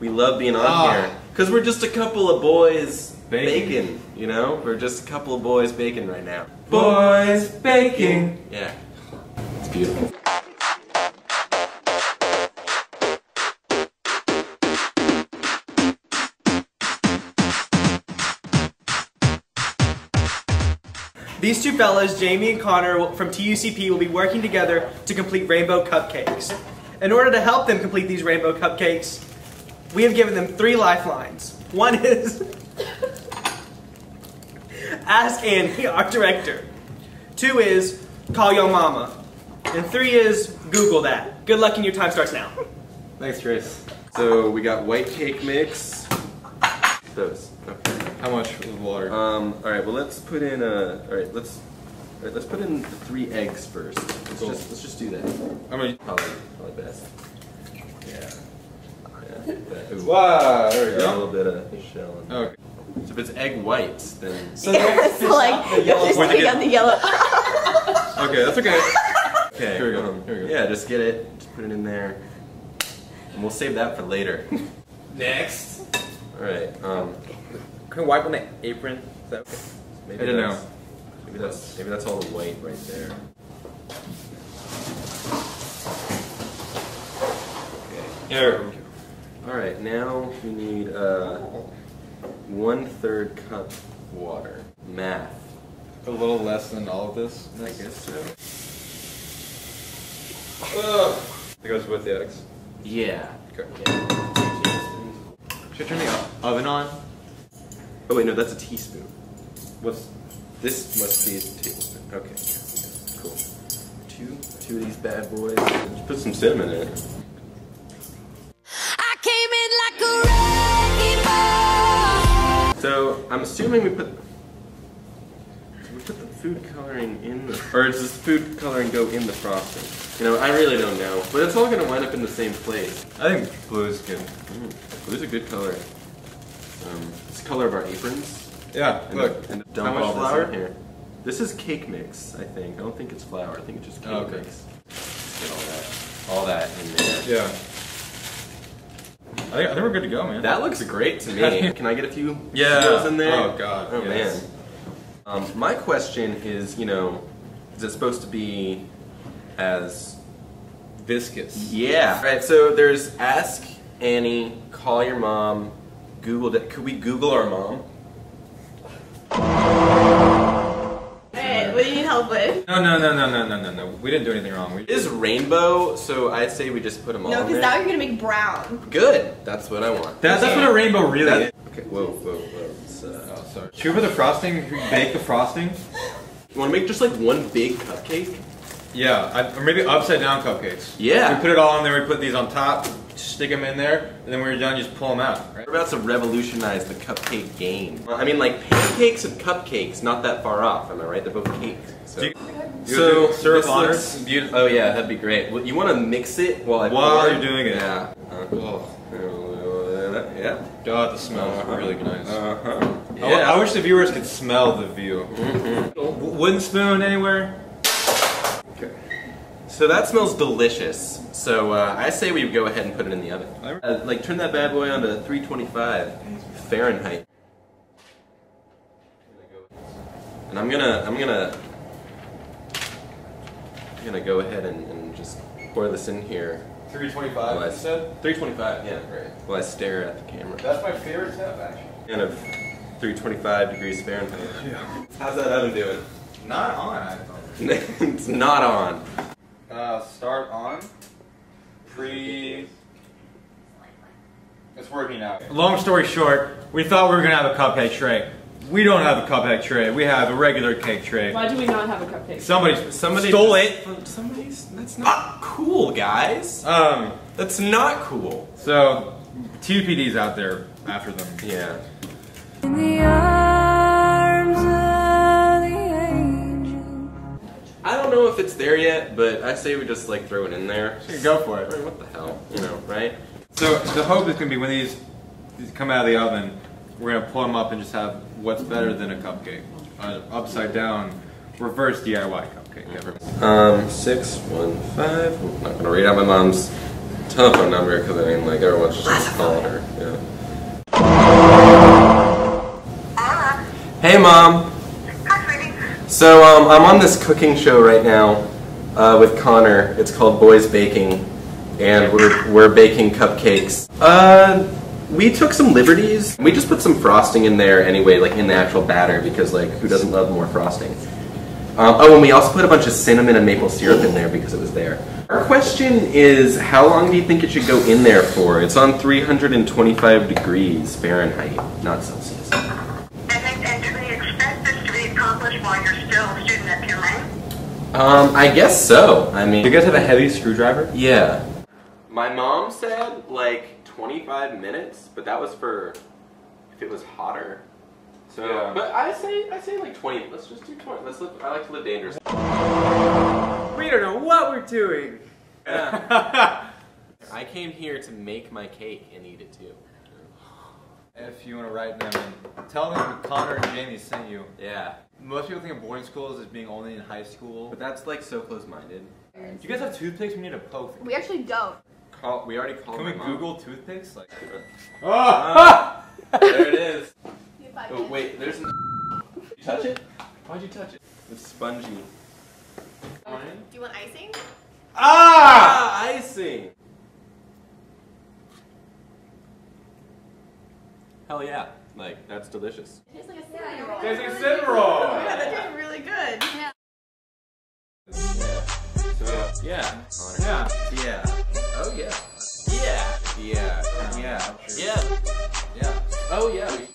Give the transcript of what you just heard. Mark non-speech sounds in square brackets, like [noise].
We love being on Ah. here because we're just a couple of boys Baking. baking. You know, we're just a couple of boys baking right now. Boys baking. Yeah, it's beautiful. These two fellas, Jamie and Connor from TUCP, will be working together to complete rainbow cupcakes. In order to help them complete these rainbow cupcakes, we have given them three lifelines. One is ask Annie, [laughs] our director. Two is call your mama. And three is Google that. Good luck and your time starts now. Thanks, Trace. So we got white cake mix. Those. Okay. How much of water? Um. All right. Well, let's put in a. All right. Let's. All right. Let's put in the three eggs first. Let's Cool. just. Let's just do that. I'm gonna. Probably. Probably best. Yeah. Yeah. that- ooh. Wow, there we Got a little bit of shell. In there. Okay. So if it's egg whites, then. So [laughs] so like, just Where'd you get- out the yellow. [laughs] Okay, that's okay. Okay. Here we go, um, here we go. Yeah. Just get it. Just put it in there. And we'll save that for later. Next. all right. Um. Can we wipe on the apron? Is that okay? Maybe I don't that's- know. Maybe that's maybe that's all the white right there. Okay. There. All right. Now we need uh, one third cup water. Math. A little less than all of this. I guess so. Ugh. It goes with the eggs. Yeah. Okay. yeah. Should I turn the oven on? Oh wait, no, that's a teaspoon. What's This must be a tablespoon. Okay. Cool. Two, two of these bad boys. Just put some cinnamon in it. So I'm assuming we put we put the food coloring in the or does the food coloring go in the frosting? You know, I really don't know, but it's all gonna wind up in the same place. I think blue is good. Mm, blue's a good color. Um, it's the color of our aprons. Yeah. And, Look. and How dump much flour? this in here. This is cake mix, I think. I don't think it's flour. I think it's just cake Oh, okay. mix. Let's get all that, all that in there. Yeah. I think, I think we're good to go, man. That looks great to me. [laughs] Can I get a few Yeah. skills in there? Oh, God, Oh yes. man. Um, my question is, you know, is it supposed to be as viscous. yeah? Right. So there's ask Annie, call your mom, Google it. Could we Google our mom? Alright, what do you need help with? No, no, no, no, no, no, no, no. We didn't do anything wrong. We It is rainbow, so I'd say we just put them all No, because now you're gonna make brown. Good. That's what I want. That, that's what a rainbow really That- is. okay. Whoa, whoa, whoa. It's, uh, Oh, sorry. Should we put the frosting? Should bake the frosting? you want to make just like one big cupcake? Yeah, I, or maybe upside down cupcakes. Yeah. We put it all in there. We put these on top, stick them in there, and then when we're done, just pull them out. Right? We're about to revolutionize the cupcake game. I mean, like pancakes and cupcakes, not that far off. Am I right? They're both cakes. So, you- so syrup on looks beautiful. Oh yeah, that'd be great. Well, you want to mix it while I While you're doing it. Yeah. Oh, Uh, yeah. God, the smell is really nice. Uh huh. Yeah. I wish the viewers could smell the view. Mhm. Wooden spoon anywhere? So that smells delicious. So uh, I say we go ahead and put it in the oven. Uh, like turn that bad boy on to 325 Fahrenheit. And I'm gonna, I'm gonna, I'm gonna go ahead and, and just pour this in here. 325, Well, you said? 325, yeah. Great. While I stare at the camera. That's my favorite step, actually. Kind of 325 degrees Fahrenheit. Yeah. How's that oven doing? Not on, I thought. [laughs] it's not on. Uh, start on. Pre. It's working out. Long story short, we thought we were gonna have a cupcake tray. We don't have a cupcake tray. We have a regular cake tray. Why do we not have a cupcake? Somebody, Somebody stole just- it. Somebody's. That's not cool, guys. Um. That's not cool. So, TPD's out there after them. Yeah. Know if it's there yet, but I say we just like throw it in there. Sure, go for it. I mean, what the hell, you know, right? So the hope is gonna be when these, these come out of the oven, we're gonna pull them up and just have what's better than a cupcake, an upside down, reverse DIY cupcake. ever. Um, six, one, five. I'm not gonna read out my mom's telephone number because I mean, like everyone's just gonna call her. Yeah. Hey, mom. So um, I'm on this cooking show right now uh, with Connor. It's called Boys Baking, and we're we're baking cupcakes. Uh, we took some liberties. We just put some frosting in there anyway, like in the actual batter, because like who doesn't love more frosting? Um, oh, and we also put a bunch of cinnamon and maple syrup in there because it was there. Our question is, how long do you think it should go in there for? It's on 325 degrees Fahrenheit, not Celsius. A student at Tulane? Um, I guess so. I mean, Do you guys have a heavy screwdriver? Yeah. My mom said like 25 minutes, but that was for if it was hotter. So, Yeah. but I say I say like 20. Let's just do 20. Let's live. I like to live dangerous. We don't know what we're doing. [laughs] I came here to make my cake and eat it too. If you want to write them and tell them Connor and Jamie sent you. Yeah, Most people think of boarding schools as being only in high school. but that's like so close-minded. Do you guys have toothpicks? We need a poke. We actually don't. Call. We already called. Can we mom. Google toothpicks? Like, [laughs] Ah! [laughs] there it is. You have five Oh wait, there's. An... You [laughs] touch it? Why'd you touch it? It's spongy. Do you want icing? Ah! Icing. Hell yeah! Like that's delicious. It tastes like a cinnamon roll. Tastes like a cinnamon roll. [laughs] Yeah, that tastes really good. So yeah. yeah. Yeah. Oh yeah. Yeah. Yeah. Yeah. Yeah. Yeah. Oh yeah. we-